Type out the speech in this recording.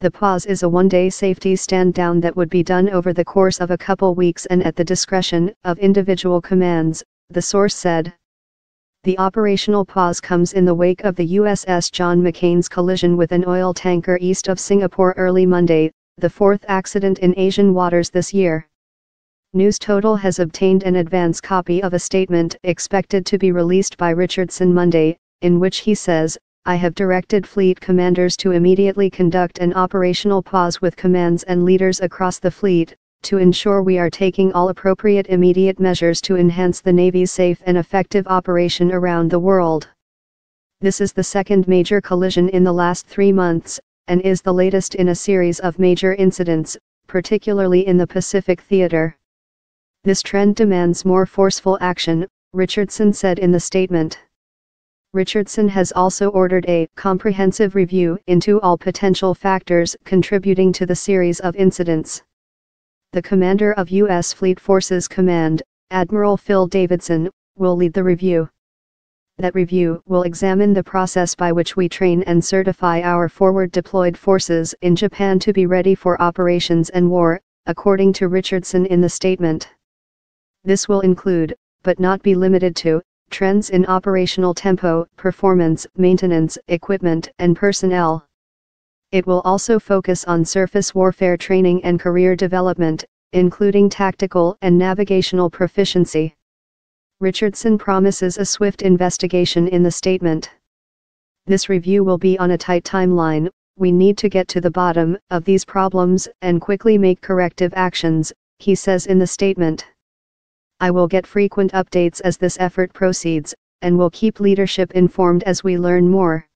The pause is a one-day safety stand-down that would be done over the course of a couple weeks and at the discretion of individual commands, the source said. The operational pause comes in the wake of the USS John McCain's collision with an oil tanker east of Singapore early Monday, the fourth accident in Asian waters this year. News Total has obtained an advance copy of a statement expected to be released by Richardson Monday, in which he says, I have directed fleet commanders to immediately conduct an operational pause with commands and leaders across the fleet, to ensure we are taking all appropriate immediate measures to enhance the Navy's safe and effective operation around the world. This is the second major collision in the last three months, and is the latest in a series of major incidents, particularly in the Pacific Theater. This trend demands more forceful action, Richardson said in the statement. Richardson has also ordered a comprehensive review into all potential factors contributing to the series of incidents. The commander of U.S. Fleet Forces Command, Admiral Phil Davidson, will lead the review. That review will examine the process by which we train and certify our forward deployed forces in Japan to be ready for operations and war, according to Richardson in the statement. This will include, but not be limited to, trends in operational tempo, performance, maintenance, equipment, and personnel. It will also focus on surface warfare training and career development, including tactical and navigational proficiency. Richardson promises a swift investigation in the statement. This review will be on a tight timeline, we need to get to the bottom of these problems and quickly make corrective actions, he says in the statement. I will get frequent updates as this effort proceeds, and will keep leadership informed as we learn more.